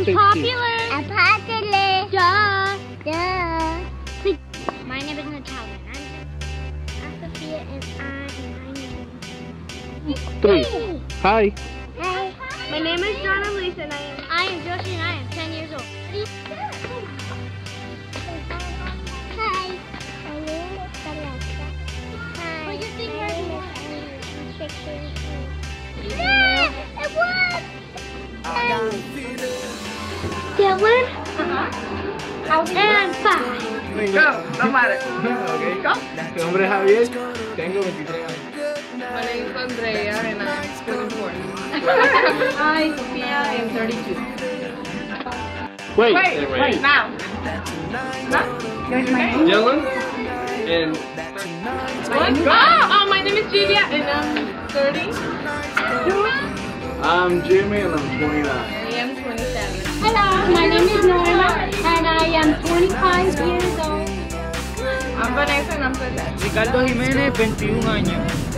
I'm popular. I'm popular. Duh. Duh. My name is Natalia. I'm Sophia and I'm nine. Three. Hi. Hi. My name is John Elise and I am I am Josie and I am 10 years old. Hi. My name is Vanessa. Hi. Well, you think My name is Annie. Yeah, it was. Dylan. Uh-huh. And five. Go, no matter. Okay. Mi nombre es Javier. Tengo 23 años. My name is Andrea and I'm 24. Hi, Sophia. I am 32. Wait. Wait, wait, now. Dylan. And Oh, oh, my name is Julia and I'm 30. I'm Jimmy and I'm 29. Vanessa and I'm 30. Ricardo Jiménez, 21 años.